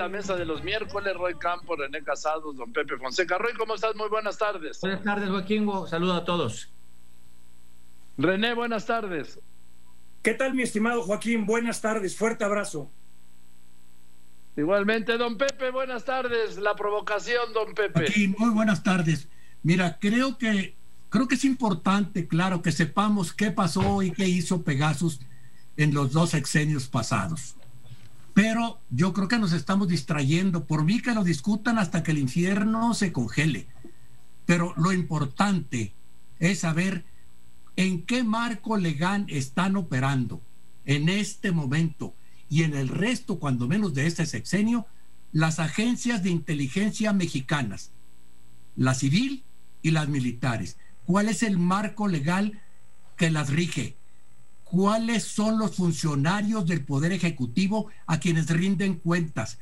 la mesa de los miércoles, Roy Campos, René Casados, don Pepe Fonseca. Roy, ¿cómo estás? Muy buenas tardes. Buenas tardes, Joaquín. Saludo a todos. René, buenas tardes. ¿Qué tal, mi estimado Joaquín? Buenas tardes, fuerte abrazo. Igualmente, don Pepe, buenas tardes. La provocación, don Pepe. Joaquín, muy buenas tardes. Mira, creo que creo que es importante, claro, que sepamos qué pasó y qué hizo Pegasus en los dos exenios pasados. Pero yo creo que nos estamos distrayendo. Por mí que lo discutan hasta que el infierno se congele. Pero lo importante es saber en qué marco legal están operando en este momento y en el resto, cuando menos de este sexenio, las agencias de inteligencia mexicanas, la civil y las militares. ¿Cuál es el marco legal que las rige? Cuáles son los funcionarios del Poder Ejecutivo a quienes rinden cuentas,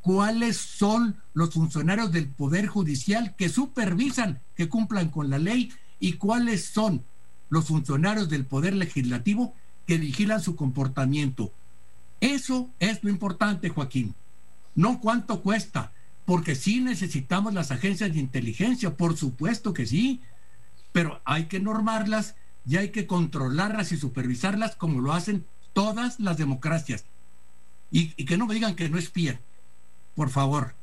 cuáles son los funcionarios del Poder Judicial que supervisan que cumplan con la ley y cuáles son los funcionarios del Poder Legislativo que vigilan su comportamiento. Eso es lo importante, Joaquín. No cuánto cuesta, porque sí necesitamos las agencias de inteligencia, por supuesto que sí, pero hay que normarlas y hay que controlarlas y supervisarlas como lo hacen todas las democracias. Y, que no me digan que no espían, por favor.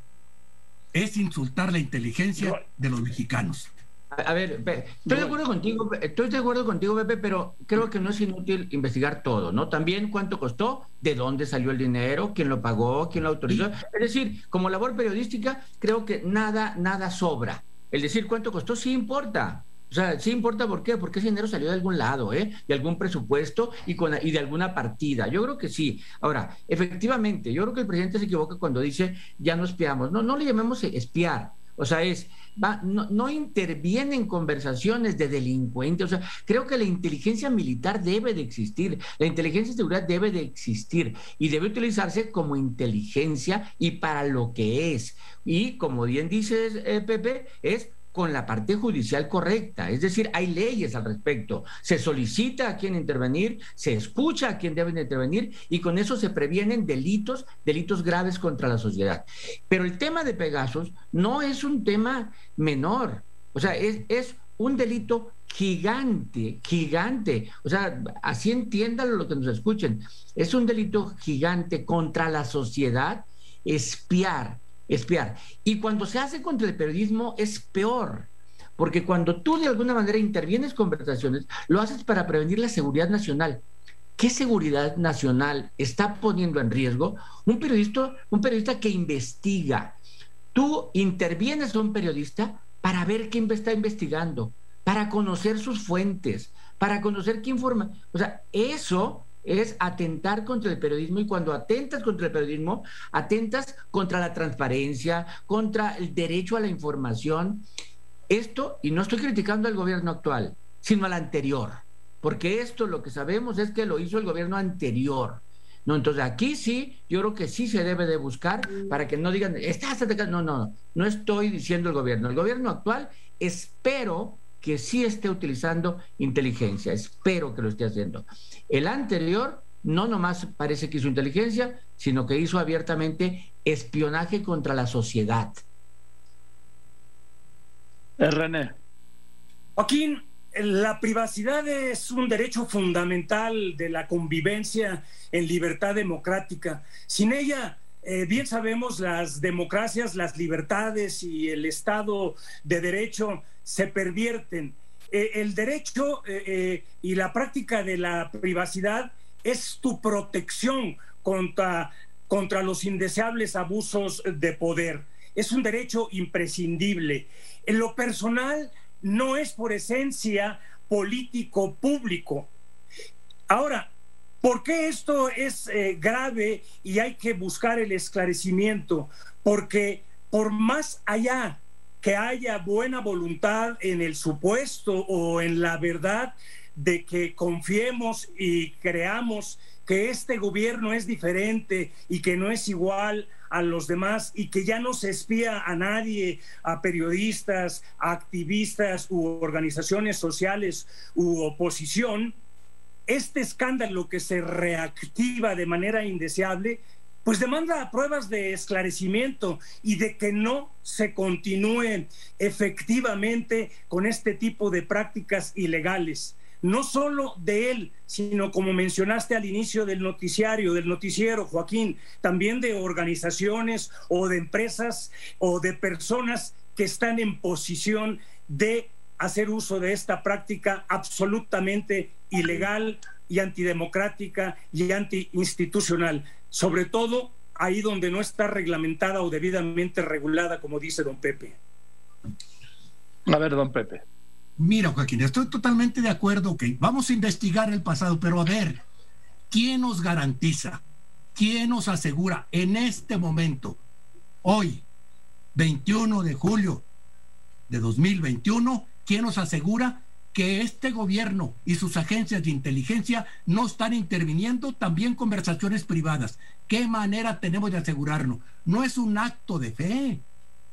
Es insultar la inteligencia de los mexicanos. A ver, estoy de acuerdo contigo, estoy de acuerdo contigo, Pepe, pero creo que no es inútil investigar todo, ¿no? También cuánto costó, de dónde salió el dinero, quién lo pagó, quién lo autorizó. Es decir, como labor periodística, creo que nada, nada sobra. El decir cuánto costó sí importa, o sea, sí importa por qué, porque ese dinero salió de algún lado, ¿eh? De algún presupuesto y, con, y de alguna partida. Yo creo que sí. Ahora, efectivamente, yo creo que el presidente se equivoca cuando dice ya no espiamos. No, no le llamemos espiar. O sea, es, va, no, no interviene en conversaciones de delincuentes. O sea, creo que la inteligencia militar debe de existir, la inteligencia de seguridad debe de existir y debe utilizarse como inteligencia y para lo que es. Y como bien dices, eh, Pepe, es con la parte judicial correcta. Es decir, hay leyes al respecto. Se solicita a quién intervenir, se escucha a quién deben intervenir y con eso se previenen delitos, delitos graves contra la sociedad. Pero el tema de Pegasus no es un tema menor. O sea, es, es un delito gigante, gigante. O sea, así entiéndalo lo que nos escuchen. Es un delito gigante contra la sociedad espiar espiar. Y cuando se hace contra el periodismo es peor, porque cuando tú de alguna manera intervienes conversaciones, lo haces para prevenir la seguridad nacional. ¿Qué seguridad nacional está poniendo en riesgo un periodista, un periodista que investiga? Tú intervienes a un periodista para ver qué está investigando, para conocer sus fuentes, para conocer qué informa. O sea, eso es atentar contra el periodismo y cuando atentas contra el periodismo, atentas contra la transparencia, contra el derecho a la información. Esto, y no estoy criticando al gobierno actual, sino al anterior, porque esto lo que sabemos es que lo hizo el gobierno anterior. No, entonces aquí sí, yo creo que sí se debe de buscar para que no digan, estás atacando. No, no, no estoy diciendo el gobierno. El gobierno actual espero que sí esté utilizando inteligencia, espero que lo esté haciendo. El anterior no nomás parece que hizo inteligencia, sino que hizo abiertamente espionaje contra la sociedad. Eh, René. Joaquín, la privacidad es un derecho fundamental de la convivencia en libertad democrática. Sin ella, eh, bien sabemos, las democracias, las libertades y el Estado de Derecho se pervierten. Eh, el derecho eh, y la práctica de la privacidad es tu protección contra, contra los indeseables abusos de poder. Es un derecho imprescindible. En lo personal, no es por esencia político público. Ahora, ¿por qué esto es grave y hay que buscar el esclarecimiento? Porque por más allá que haya buena voluntad en el supuesto o en la verdad de que confiemos y creamos que este gobierno es diferente y que no es igual a los demás y que ya no se espía a nadie, a periodistas, a activistas u organizaciones sociales u oposición, este escándalo que se reactiva de manera indeseable pues demanda pruebas de esclarecimiento y de que no se continúe efectivamente con este tipo de prácticas ilegales. No solo de él, sino como mencionaste al inicio del noticiario, del noticiero, Joaquín, también de organizaciones o de empresas o de personas que están en posición de hacer uso de esta práctica absolutamente ilegal y antidemocrática y antiinstitucional sobre todo ahí donde no está reglamentada o debidamente regulada, como dice don Pepe. A ver, don Pepe. Mira, Joaquín, estoy totalmente de acuerdo que vamos a investigar el pasado, pero a ver, ¿quién nos garantiza? ¿Quién nos asegura en este momento, hoy, 21 de julio de 2021, quién nos asegura que este gobierno y sus agencias de inteligencia no están interviniendo también conversaciones privadas. ¿Qué manera tenemos de asegurarnos? No es un acto de fe,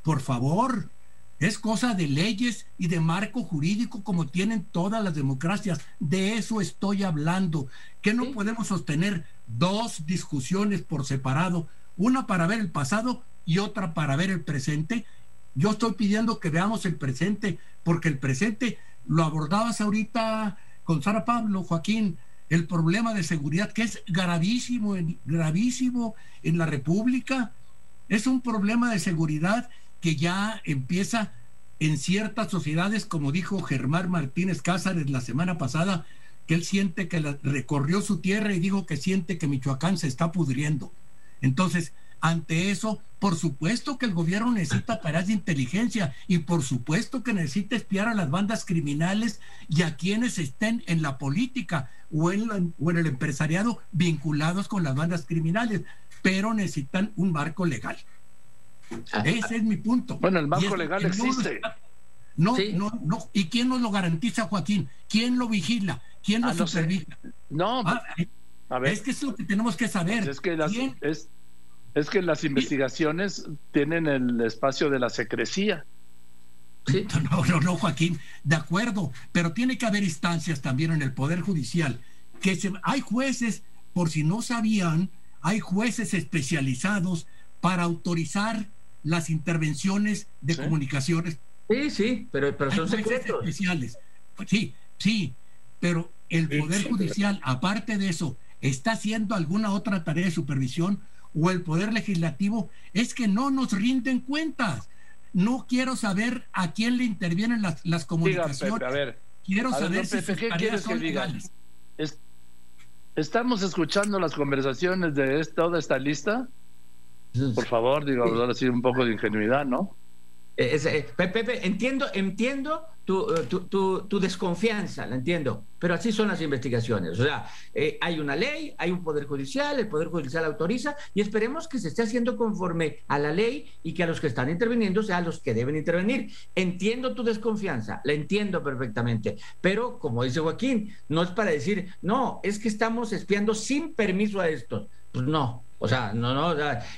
por favor. Es cosa de leyes y de marco jurídico como tienen todas las democracias. De eso estoy hablando. Que no podemos sostener dos discusiones por separado, una para ver el pasado y otra para ver el presente. Yo estoy pidiendo que veamos el presente, porque el presente lo abordabas ahorita con Sara Pablo, Joaquín, el problema de seguridad que es gravísimo, gravísimo en la República. Es un problema de seguridad que ya empieza en ciertas sociedades, como dijo Germán Martínez Cázares la semana pasada, que él siente que recorrió su tierra y dijo que siente que Michoacán se está pudriendo. Entonces, ante eso, por supuesto que el gobierno necesita tareas de inteligencia y por supuesto que necesita espiar a las bandas criminales y a quienes estén en la política o en, el empresariado vinculados con las bandas criminales, pero necesitan un marco legal. Ese es mi punto. Bueno, el marco legal existe. No, no, no. ¿Y quién nos lo garantiza, Joaquín? ¿Quién lo vigila? ¿Quién lo ah, supervisa? No, ah, a ver. Es que es lo que tenemos que saber. Es que es, es que las investigaciones tienen el espacio de la secrecía. No, no, no, Joaquín, de acuerdo, pero tiene que haber instancias también en el Poder Judicial. Que se, hay jueces, por si no sabían, hay jueces especializados para autorizar las intervenciones de comunicaciones. Sí, sí, pero, pero son secretos. Especiales. Sí, sí, pero el Poder Judicial, aparte de eso, está haciendo alguna otra tarea de supervisión o el Poder Legislativo es que no nos rinden cuentas. No quiero saber a quién le intervienen las, las comunicaciones. a ver, quiero saber si ¿qué quieres que diga? ¿Estamos escuchando las conversaciones de toda esta lista? Por favor, digo, ahora sí un poco de ingenuidad, ¿no? Eh, eh, Pepe, entiendo, entiendo eh, tu, desconfianza, la entiendo, pero así son las investigaciones. O sea, hay una ley, hay un poder judicial, el poder judicial autoriza y esperemos que se esté haciendo conforme a la ley y que a los que están interviniendo sean los que deben intervenir. Entiendo tu desconfianza, la entiendo perfectamente, pero como dice Joaquín, no es para decir, no, es que estamos espiando sin permiso a estos. Pues no, o sea, no, no,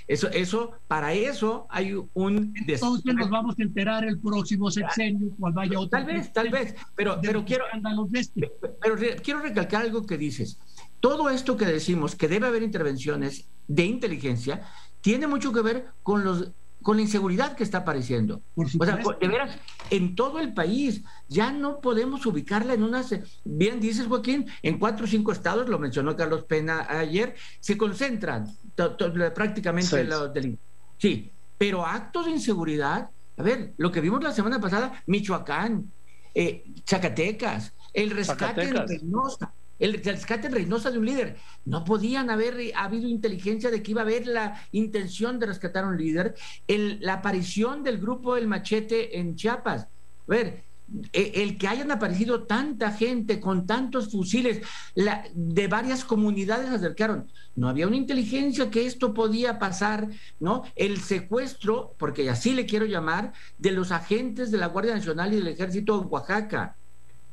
eso, eso, para eso hay un... Entonces nos vamos a enterar el próximo sexenio cuando haya otro... Tal vez, tal vez, pero, pero quiero... Este. Pero quiero recalcar algo que dices. Todo esto que decimos, que debe haber intervenciones de inteligencia, tiene mucho que ver con los con la inseguridad que está apareciendo. o sea, de veras, en todo el país ya no podemos ubicarla en unas, bien dices Joaquín, en cuatro o cinco estados, lo mencionó Carlos Pena ayer, se concentran prácticamente los delitos. Sí, pero actos de inseguridad, a ver, lo que vimos la semana pasada, Michoacán, eh, Zacatecas, el rescate en Reynosa, el rescate en Reynosa de un líder. No podían haber habido inteligencia de que iba a haber la intención de rescatar a un líder. la aparición del grupo El Machete en Chiapas. A ver, e, el que hayan aparecido tanta gente con tantos fusiles de varias comunidades acercaron. No había una inteligencia que esto podía pasar, ¿no? El secuestro, porque así le quiero llamar, de los agentes de la Guardia Nacional y del Ejército en Oaxaca.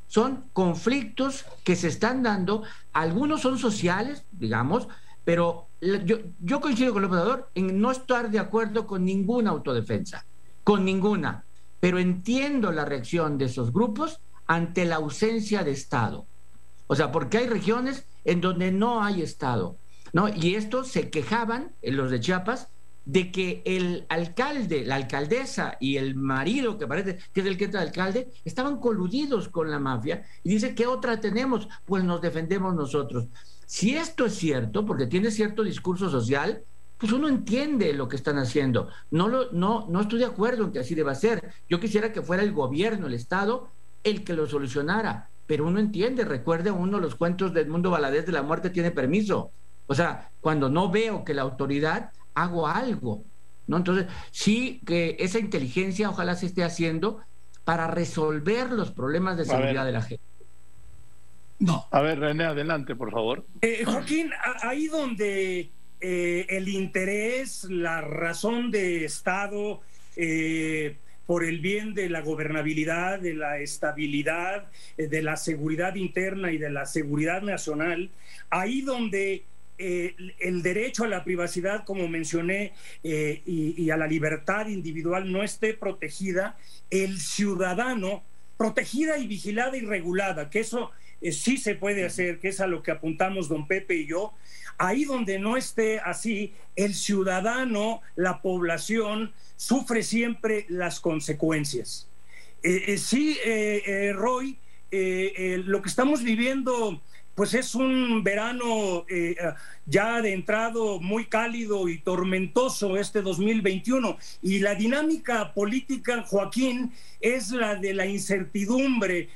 Son conflictos que se están dando, algunos son sociales, digamos, pero yo, yo coincido con el operador en no estar de acuerdo con ninguna autodefensa, con ninguna, pero entiendo la reacción de esos grupos ante la ausencia de Estado. O sea, porque hay regiones en donde no hay Estado. ¿no? Y esto se quejaban los de Chiapas de que el alcalde, la alcaldesa y el marido, que parece que es el que es el alcalde, estaban coludidos con la mafia y dice, ¿qué otra tenemos? Pues nos defendemos nosotros. Si esto es cierto, porque tiene cierto discurso social, pues uno entiende lo que están haciendo. No, lo, no, no estoy de acuerdo en que así deba ser. Yo quisiera que fuera el gobierno, el Estado, el que lo solucionara, pero uno entiende, recuerde uno los cuentos del mundo Valadez de la muerte tiene permiso. O sea, cuando no veo que la autoridad hago algo, ¿no? Entonces, sí que esa inteligencia ojalá se esté haciendo para resolver los problemas de seguridad de la gente. No. A ver, René, adelante, por favor. Eh, Joaquín, ahí donde eh, el interés, la razón de Estado eh, por el bien de la gobernabilidad, de la estabilidad, de la seguridad interna y de la seguridad nacional, ahí donde eh, el derecho a la privacidad, como mencioné, eh, y, a la libertad individual no esté protegida, el ciudadano, protegida y vigilada y regulada, que eso eh, sí se puede hacer, que es a lo que apuntamos don Pepe y yo, ahí donde no esté así, el ciudadano, la población, sufre siempre las consecuencias. sí, Roy, lo que estamos viviendo pues es un verano eh, ya adentrado muy cálido y tormentoso este 2021. Y la dinámica política, Joaquín, es la de la incertidumbre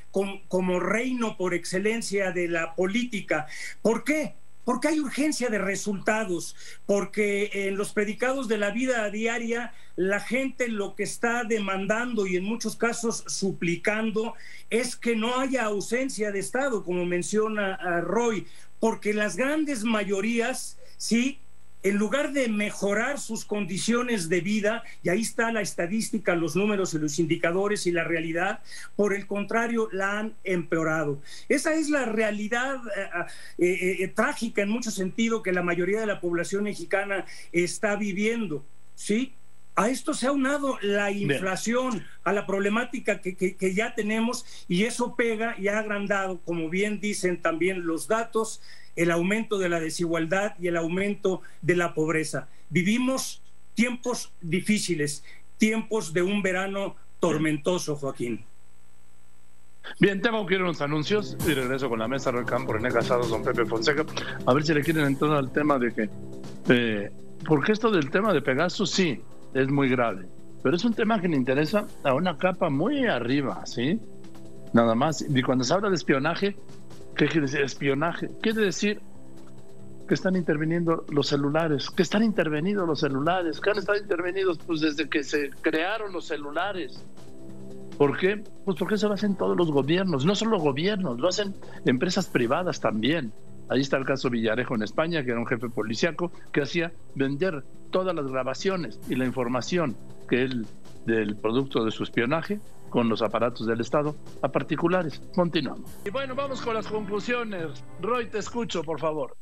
como reino por excelencia de la política. ¿Por qué? Porque hay urgencia de resultados, porque en los predicados de la vida diaria la gente lo que está demandando y en muchos casos suplicando es que no haya ausencia de Estado, como menciona Roy, porque las grandes mayorías sí en lugar de mejorar sus condiciones de vida, y ahí está la estadística, los números y los indicadores y la realidad, por el contrario, la han empeorado. Esa es la realidad eh, eh, eh, trágica en mucho sentido que la mayoría de la población mexicana está viviendo, ¿sí? A esto se ha unado la inflación, a la problemática que, que, ya tenemos y eso pega y ha agrandado, como bien dicen también los datos, el aumento de la desigualdad y el aumento de la pobreza. Vivimos tiempos difíciles, tiempos de un verano tormentoso, Joaquín. Bien, tengo que ir a unos anuncios y regreso con la mesa del campo, René Casados, don Pepe Fonseca, a ver si le quieren entrar al tema de que, eh, porque esto del tema de Pegasus sí, es muy grave, pero es un tema que le interesa a una capa muy arriba, ¿sí? Nada más, y cuando se habla de espionaje, ¿Qué quiere decir espionaje? Quiere decir que están interviniendo los celulares, que están intervenidos los celulares, que han estado intervenidos pues desde que se crearon los celulares. ¿Por qué? Pues porque eso lo hacen todos los gobiernos, no solo gobiernos, lo hacen empresas privadas también. Ahí está el caso Villarejo en España, que era un jefe policíaco que hacía vender todas las grabaciones y la información que él del producto de su espionaje con los aparatos del Estado a particulares. Continuamos. Y bueno, vamos con las conclusiones. Roy, te escucho, por favor.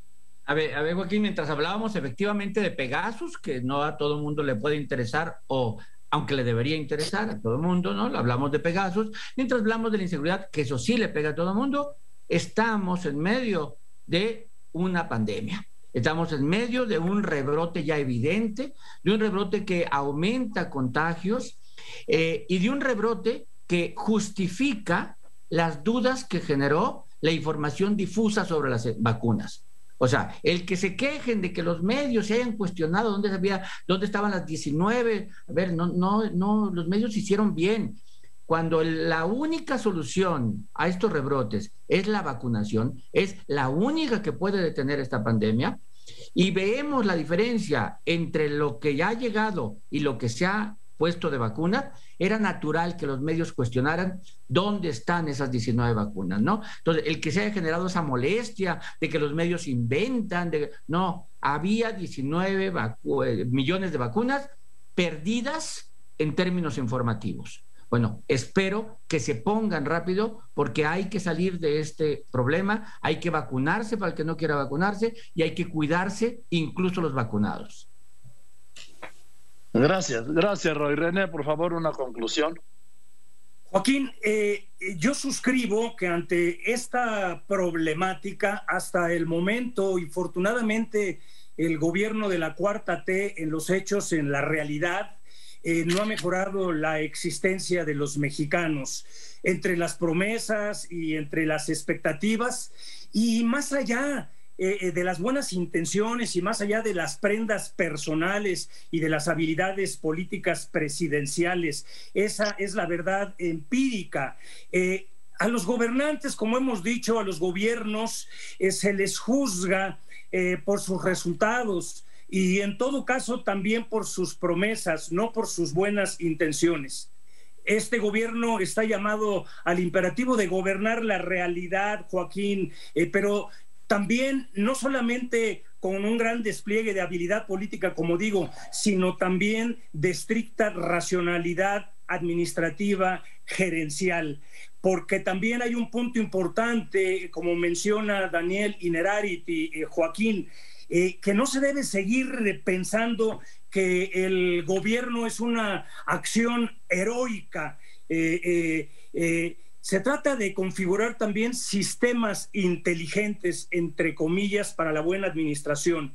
A ver, a ver, Joaquín, mientras hablábamos efectivamente de Pegasus, que no a todo el mundo le puede interesar, o aunque le debería interesar a todo el mundo, ¿no? Hablamos de Pegasus, mientras hablamos de la inseguridad, que eso sí le pega a todo el mundo, estamos en medio de una pandemia. Estamos en medio de un rebrote ya evidente, de un rebrote que aumenta contagios eh, y de un rebrote que justifica las dudas que generó la información difusa sobre las vacunas. O sea, el que se quejen de que los medios se hayan cuestionado dónde había, dónde estaban las 19, a ver, no, no, no, los medios hicieron bien. Cuando la única solución a estos rebrotes es la vacunación, es la única que puede detener esta pandemia, y vemos la diferencia entre lo que ya ha llegado y lo que se ha puesto de vacuna, era natural que los medios cuestionaran dónde están esas 19 vacunas, ¿no? Entonces, el que se haya generado esa molestia de que los medios inventan, de, no, había 19 eh, millones de vacunas perdidas en términos informativos. Bueno, espero que se pongan rápido porque hay que salir de este problema, hay que vacunarse para el que no quiera vacunarse y hay que cuidarse incluso los vacunados. Gracias, gracias Roy. René, por favor, una conclusión. Joaquín, eh, yo suscribo que ante esta problemática, hasta el momento, y afortunadamente el gobierno de la cuarta T en los hechos, en la realidad, eh, no ha mejorado la existencia de los mexicanos entre las promesas y entre las expectativas y más allá eh, eh, de las buenas intenciones y más allá de las prendas personales y de las habilidades políticas presidenciales. Esa es la verdad empírica. Eh, a los gobernantes, como hemos dicho, a los gobiernos se les juzga por sus resultados y en todo caso también por sus promesas, no por sus buenas intenciones. Este gobierno está llamado al imperativo de gobernar la realidad, Joaquín, pero también no solamente con un gran despliegue de habilidad política, como digo, sino también de estricta racionalidad administrativa, gerencial, porque también hay un punto importante, como menciona Daniel Inerarity, eh, Joaquín, eh, que no se debe seguir pensando que el gobierno es una acción heroica. Eh, se trata de configurar también sistemas inteligentes, entre comillas, para la buena administración.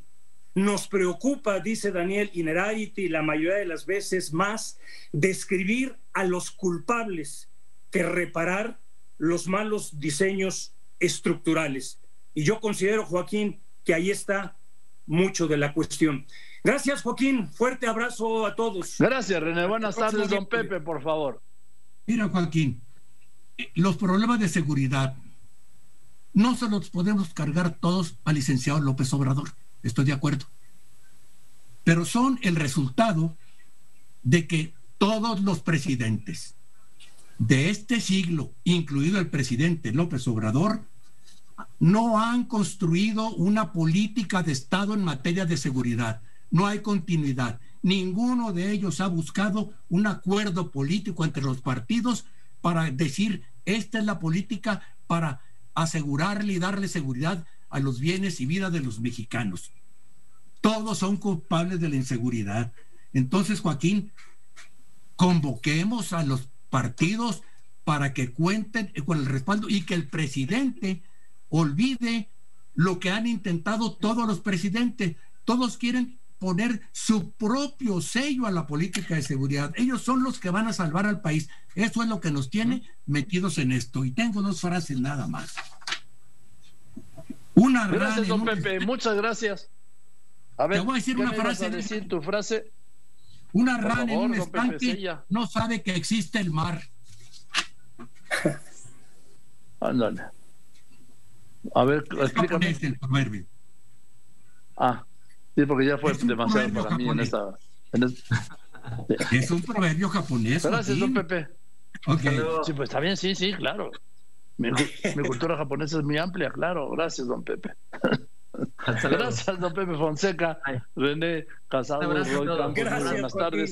Nos preocupa, dice Daniel Ineraiti, la mayoría de las veces más, describir a los culpables que reparar los malos diseños estructurales. Y yo considero, Joaquín, que ahí está mucho de la cuestión. Gracias, Joaquín. Fuerte abrazo a todos. Gracias, René. Buenas tardes, don Pepe, por favor. Mira, Joaquín, los problemas de seguridad no se los podemos cargar todos al licenciado López Obrador, estoy de acuerdo, pero son el resultado de que todos los presidentes de este siglo, incluido el presidente López Obrador, no han construido una política de Estado en materia de seguridad. No hay continuidad. Ninguno de ellos ha buscado un acuerdo político entre los partidos para decir, esta es la política para asegurarle y darle seguridad a los bienes y vida de los mexicanos. Todos son culpables de la inseguridad. Entonces, Joaquín, convoquemos a los partidos para que cuenten con el respaldo y que el presidente olvide lo que han intentado todos los presidentes. Todos quieren poner su propio sello a la política de seguridad. Ellos son los que van a salvar al país. Eso es lo que nos tiene metidos en esto. Y tengo dos frases nada más. Una gracias, don Pepe. Muchas gracias. A ver, te voy a decir una frase. decir tu frase? Una rana en un estanque no sabe que existe el mar. Ándale. A ver, explícame. el Ah, Sí, porque ya fue demasiado para mí en esta, Es un proverbio japonés. Gracias, don Pepe. Okay. Sí, pues está bien, sí, sí, claro. Mi, cultura japonesa es muy amplia, claro. Gracias, don Pepe. Gracias, don Pepe Fonseca, René Casado, Roy Campos. Buenas tardes.